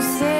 você.